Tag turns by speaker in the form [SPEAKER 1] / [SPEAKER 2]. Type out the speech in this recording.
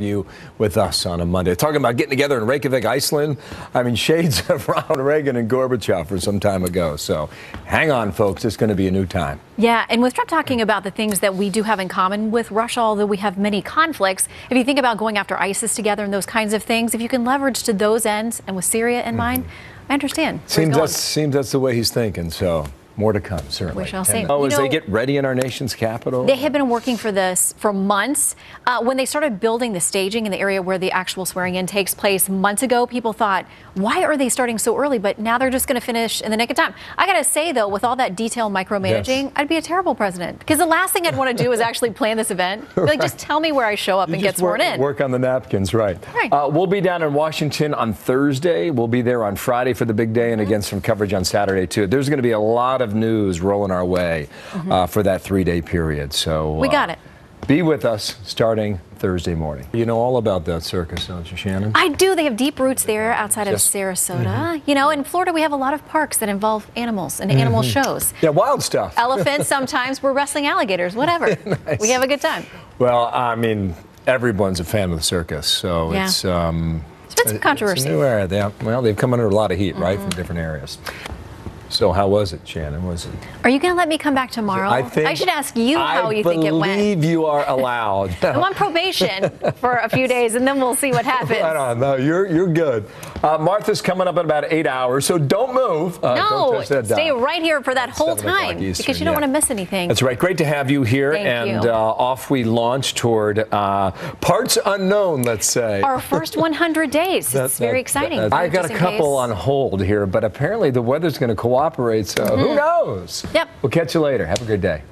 [SPEAKER 1] you with us on a Monday. Talking about getting together in Reykjavik, Iceland. I mean, shades of Ronald Reagan and Gorbachev from some time ago. So hang on, folks. It's going to be a new time.
[SPEAKER 2] Yeah, and with Trump talking about the things that we do have in common with Russia, although we have many conflicts. If you think about going after ISIS together and those kinds of things, if you can leverage to those ends and with Syria in mm-hmm. mind, I understand.
[SPEAKER 1] Seems that's, seems that's the way he's thinking. So more to come, certainly.
[SPEAKER 2] We shall see.
[SPEAKER 1] Oh,
[SPEAKER 2] You
[SPEAKER 1] as they get ready in our nation's capital.
[SPEAKER 2] They have been working for this for months. Uh, when they started building the staging in the area where the actual swearing in takes place months ago, people thought, why are they starting so early? But now they're just going to finish in the nick of time. I got to say, though, with all that detail micromanaging,
[SPEAKER 1] Yes.
[SPEAKER 2] I'd be a terrible president. Because the last thing I'd want to do is actually plan this event. Like, just tell me where I show up
[SPEAKER 1] You
[SPEAKER 2] and get sworn
[SPEAKER 1] work,
[SPEAKER 2] in.
[SPEAKER 1] Work on the napkins, right?
[SPEAKER 2] Right.
[SPEAKER 1] Uh, we'll be down in Washington on Thursday. We'll be there on Friday for the big day, and again some coverage on Saturday too. There's going to be a lot of news rolling our way uh, for that three-day period. So
[SPEAKER 2] We
[SPEAKER 1] uh,
[SPEAKER 2] got it.
[SPEAKER 1] Be with us starting Thursday morning. You know all about that circus, don't you, Shannon?
[SPEAKER 2] I do. They have deep roots there outside of
[SPEAKER 1] Yes. Mm-hmm.
[SPEAKER 2] Sarasota. You know, in Florida, we have a lot of parks that involve animals and animal
[SPEAKER 1] Mm-hmm.
[SPEAKER 2] shows.
[SPEAKER 1] yeah, wild stuff.
[SPEAKER 2] Elephants, sometimes we're wrestling alligators, whatever. We have a good time.
[SPEAKER 1] Well, I mean, everyone's a fan of the circus, so
[SPEAKER 2] Yeah.
[SPEAKER 1] it's. Um,
[SPEAKER 2] It's been some
[SPEAKER 1] It's
[SPEAKER 2] controversy.
[SPEAKER 1] a new. They, well, they've come under a lot of heat, right, from different areas. So, how was it, Shannon? Was it?
[SPEAKER 2] Are you going to let me come back tomorrow?
[SPEAKER 1] I think I
[SPEAKER 2] should ask you how
[SPEAKER 1] I
[SPEAKER 2] you think it went.
[SPEAKER 1] I believe you are allowed.
[SPEAKER 2] I'm on probation for a few days, and then we'll see what happens.
[SPEAKER 1] Right on. No, you're you're good. Uh, Martha's coming up in about eight hours, so don't move. Uh,
[SPEAKER 2] No,
[SPEAKER 1] don't that
[SPEAKER 2] stay right here for that whole time
[SPEAKER 1] Eastern,
[SPEAKER 2] because you don't
[SPEAKER 1] yeah.
[SPEAKER 2] want to miss anything.
[SPEAKER 1] That's right. Great to have you here,
[SPEAKER 2] Thank
[SPEAKER 1] and
[SPEAKER 2] you.
[SPEAKER 1] Uh, off we launch toward uh, parts unknown. Let's say.
[SPEAKER 2] Our first 100 days.
[SPEAKER 1] That-
[SPEAKER 2] it's very exciting.
[SPEAKER 1] that- I got a couple
[SPEAKER 2] case.
[SPEAKER 1] on hold here, but apparently the weather's going to cooperate. So who knows?
[SPEAKER 2] Mm-hmm. Yep.
[SPEAKER 1] We'll catch you later. Have a good day.